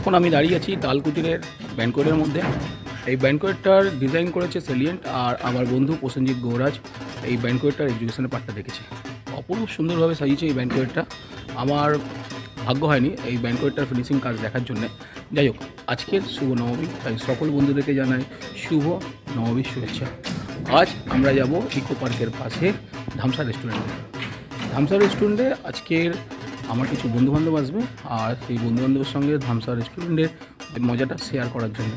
এখন আমি দাঁড়িয়ে আছি তালকুটিরের ব্যানকোয়েটের মধ্যে। এই ব্যানকোয়েটটার ডিজাইন করেছে সেলিয়েন্ট আর আমার বন্ধু প্রসেনজিৎ গৌরাজ। এই ব্যানকোয়েটটার এক্সিবিশনের পার্টটা দেখেছে। অপরূপ সুন্দরভাবে সাজিয়েছে এই ব্যানকোয়েটটা আমার ভাগ্য হয়নি এই ব্যানকোয়েটটার ফিনিশিং কাজ দেখার জন্য। যাই হোক, আজকের শুভ নবমী তাই সকল বন্ধুদেরকে জানাই শুভ নবমীর শুভেচ্ছা। আজ আমরা যাব ইকো পার্কের পাশে ধামসা রেস্টুরেন্টে ধামসা রেস্টুরেন্টে আজকের আমার কিছু বন্ধুবান্ধব আসবে আর সেই বন্ধুবান্ধবের সঙ্গে ধামসা রেস্টুরেন্টের মজাটা শেয়ার করার জন্য।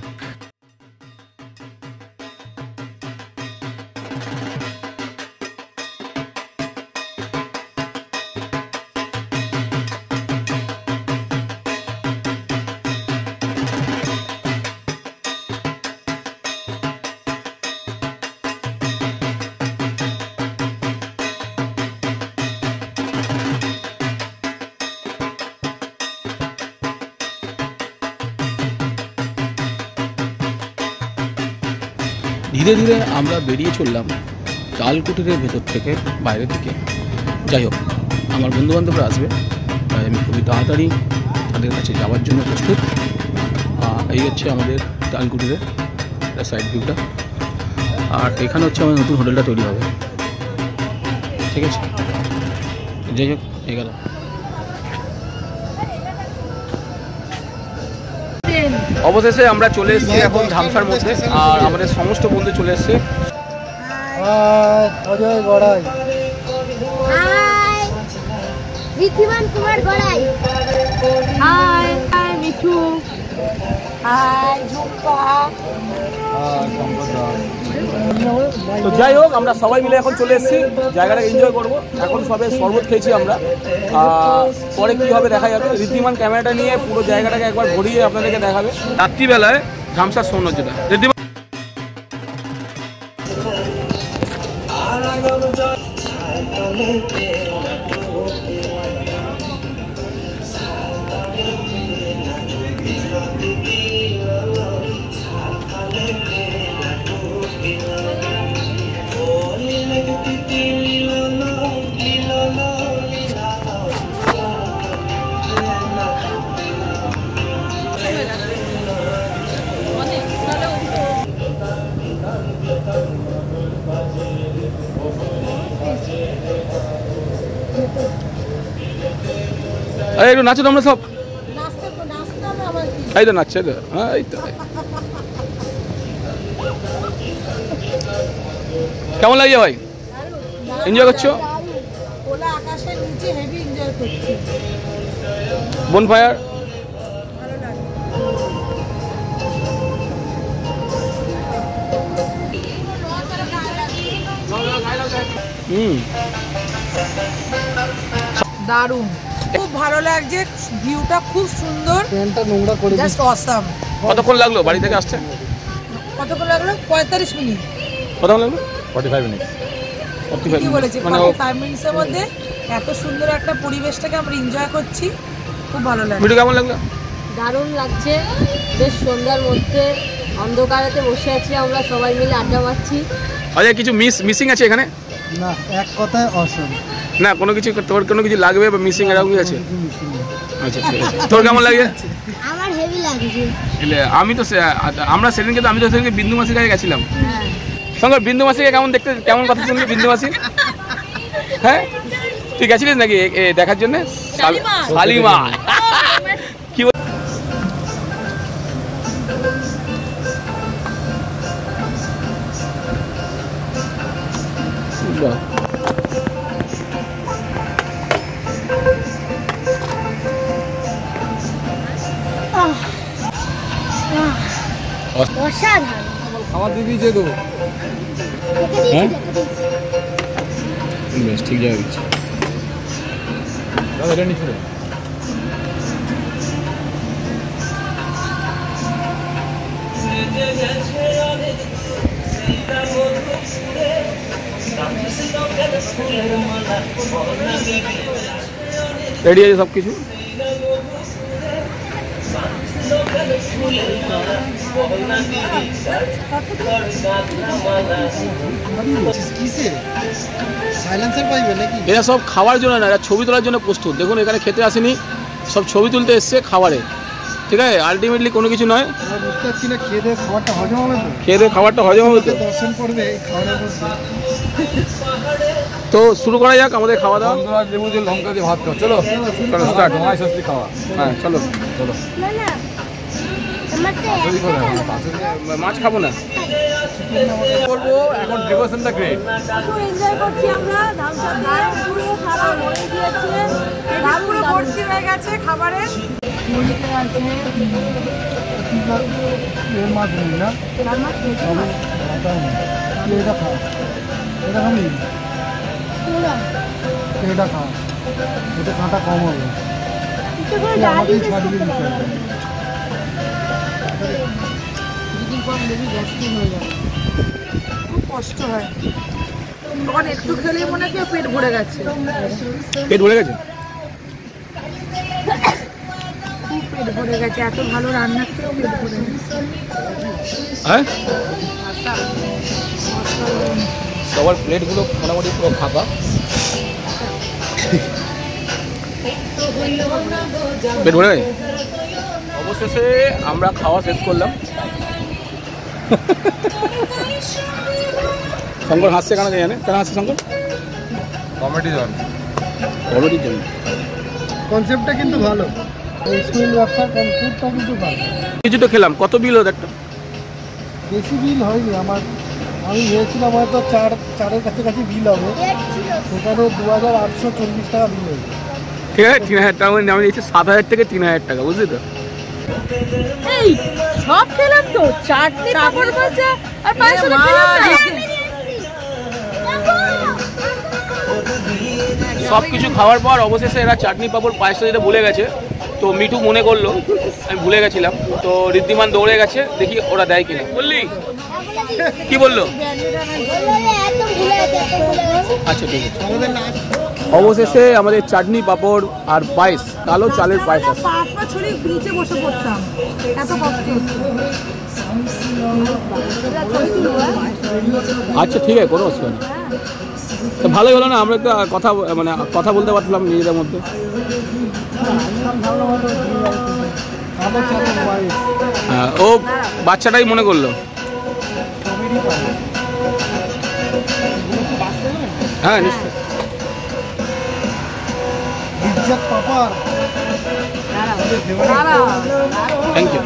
ধীরে ধীরে আমরা বেরিয়ে চললাম চালকুটিরের ভেতর থেকে বাইরে থেকে যাই হোক, আমার বন্ধুবান্ধবরা আসবে, তাই আমি খুবই তাড়াতাড়ি তাদের কাছে যাওয়ার জন্য প্রস্তুত। এই হচ্ছে আমাদের তালকুটিরের সাইড ভিউটা আর এখানে হচ্ছে আমাদের নতুন হোটেলটা তৈরি হবে। ঠিক আছে? যাই হোক এই অবশেষে আমরা চলে এসেছি এখন ঝামসার মধ্যে আর আমাদের সমস্ত বন্ধু চলে এসছে। Ajay Garai. Hi Riddhiman Kumar Garai. Hi hi Mithu. Hi Jhumpa তো যাই হোক আমরা সবাই মিলে এখন চলে এসেছি জায়গাটা এনজয় করব। এখন সবে শরবত খেয়েছি আমরা। পরে কী হবে দেখা যাবে। রীতিমান ক্যামেরাটা নিয়ে পুরো জায়গাটাকে একবার ঘুরিয়ে আপনাদেরকে দেখাবে। রাত্রিবেলায় ঘামসার সৌন্দর্যটা। ঋদ্ধিমান একটু নাচো তোমরা সব। এই তো নাচছে তো। হ্যাঁ এই তো। কেমন লাগছে ভাই? এনজয় করছি? বন ফায়ার হুম। দারুণ। খুব ভালো লাগছে ভিউটা খুব সুন্দর। ট্রেনটা নোংরা করে জাস্ট অসাম কতক্ষণ লাগল বাড়ি থেকে আসতে? কতক্ষণ লাগল? পঁয়তাল্লিশ মিনিট। কতক্ষণ লাগল? Forty five minute. ফর্টি কি বলেছি মানে ফাইভ মিনিটসের মধ্যে এত সুন্দর একটা পরিবেশটাকে আমরা এনজয় করছি। খুব ভালো লাগে ভিডিও কেমন লাগল? দারুণ লাগছে। বেশ সন্ধ্যার মধ্যে অন্ধকারেতে বসে আছি আমরা সবাই মিলে আড্ডা মারছি। আচ্ছা কিছু মিস মিসিং আছে এখানে? না এক কথায় অসম না কোনো কিছু তোর কোনো কিছু লাগবে বা মিসিং এরকম কি আছে? আচ্ছা ঠিক আছে। তোর কেমন লাগে? আমার হেভি লাগছে। আমি তো সে- আমরা সেদিনকে তো আমি তো সেদিনকে বিন্দু মাসির কাছে গেছিলাম। সঙ্গে বিন্দু মাসিকে কেমন দেখতে কেমন কথা শুনলি বিন্দু মাসি? হ্যাঁ? তুই গেছিলিস নাকি দেখার জন্য? শালিমা কি খাবার দিয়েছে তো রেখে হ্যাঁ? বেশ ঠিক জায়গায় দিচ্ছি দাদা রেডি আছে সব কিছু এরা সব খাওয়ার জন্য না এরা ছবি তোলার জন্য প্রস্তুত। দেখুন এখানে খেতে আসেনি সব ছবি তুলতে এসছে খাবারে। ঠিক আছে? আলটিমেটলি কোনো কিছু নয়। খেয়ে দিয়ে খাবারটা হজম হবে তো। শুরু করা যাক আমাদের খাওয়া দাওয়া। লেবু দিয়ে লঙ্কা দিয়ে ভাত খাও। চলো চলো স্টার্ট খাওয়া। হ্যাঁ চলো চলো। মাছ খাব না করব এখন ডিভোশনটা গ্রেট খুব এনজয় করছি আমরা ধামসা খাই পুরো খাবার গিয়েছে পুরো ভর্তি হয়ে গেছে খাবারে এর মাছ নেই না এটা খা এটা খাবি এটা খা এটা কাঁটা কম হবে। দিতে হবে খুব কষ্ট হয়। তখন একটু খেলেই মনে হয় পেট ভরে গেছে। পেট ভরে গেছে? খুব পেট ভরে গেছে। এত ভালো রান্না খেয়েও পেট ভরে গেছে। হ্যাঁ? সবার প্লেটগুলো মোটামুটি পুরো ফাঁকা। পেট ভরে গেছে? অবশেষে আমরা খাওয়া শেষ করলাম। শঙ্কর হাসছে কেন জানে? কেন হাসছে শঙ্কর? কমেডি জন। কমেডির জন্য কনসেপ্টটা কিন্তু ভালো। স্কুল ব্যবসার কনসেপ্টটা কিন্তু ভালো। কিছুটা খেলাম। কত বিল হলো একটা? বেশি বিল হয়নি। আমার আমি ভেবেছিলাম হয়তো চার চারের কাছাকাছি বিল হবে। সেখানে দু হাজার আটশো চল্লিশ টাকা বিল হয়েছে। ঠিক আছে তিন হাজার টাকা। আমি দিয়েছি সাত হাজার থেকে তিন হাজার টাকা বুঝলি তো? এই সব খেলাম তো চাটনি পাপড় ভাজা আর পায়েস খেলাম সব কিছু খাওয়ার পর অবশেষে এরা চাটনি পাঁপড় পায়েসটা যেটা ভুলে গেছে তো মিঠু মনে করল আমি ভুলে গেছিলাম তো ঋদ্ধিমান দৌড়ে গেছে দেখি ওরা দেয় কিনা। বললি? কি বলল? আচ্ছা ঠিক আছে। অবশেষে আমাদের চাটনি পাঁপড় আর পায়েস কালো চালের পায়েস আছে। আচ্ছা ঠিক আছে কোনো অসুবিধা নেই। তো ভালোই হলো না আমরা একটু কথা মানে কথা বলতে পারছিলাম নিজেদের মধ্যে। হ্যাঁ, ও বাচ্চাটাই মনে করল। হ্যাঁ নিশ্চয়ই। ইজ্জত পাপার। থ্যাংক ইউ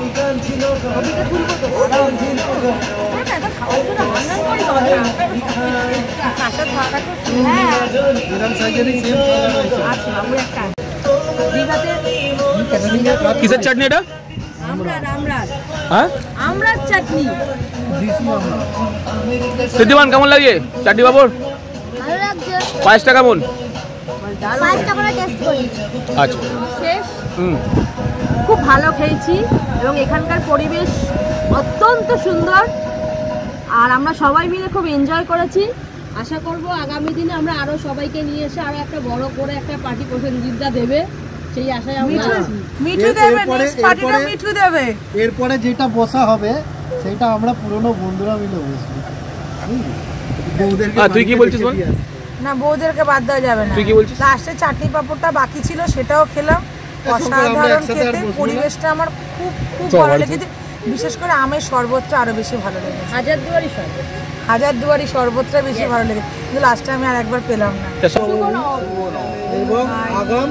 কিসের চাটনি এটা? আমরা হ্যাঁ সিদ্ধিমান কেমন লাগে? চাটনি লাগছে। পায়েসটা কেমন পাঁচটা করে টেস্ট করি। আচ্ছা। শেষ? হুম। খুব ভালো খেয়েছি এবং এখানকার পরিবেশ অত্যন্ত সুন্দর। আর আমরা সবাই মিলে খুব এনজয় করেছি। আশা করব আগামী দিনে আমরা আরও সবাইকে নিয়ে এসে আরও একটা বড় করে একটা পার্টি প্রসেনজিৎদা দেবে। সেই আশায় আমরা মিঠু দেবে এরপরে- নেক্সট পার্টিটা মিঠু দেবে। এরপরে যেটা বসা হবে সেটা আমরা পুরনো বন্ধুরা মিলে বসবো। আর তুই কি বলছিস না বউদেরকে বাদ দেওয়া যাবে না? লাস্টে চাটনি পাঁপড়টা বাকি ছিল সেটাও খেলাম। অসাধারণ খেতে। পরিবেশটা আমার খুব খুব ভালো লেগেছে। বিশেষ করে আমের শরবতটা আরও বেশি ভালো লেগেছে। হাজার দুয়ারি সরকার হাজার দুয়ারি শরবতটা বেশি ভালো লেগেছে। কিন্তু লাস্টে আমি আর একবার পেলাম না। এবং আগাম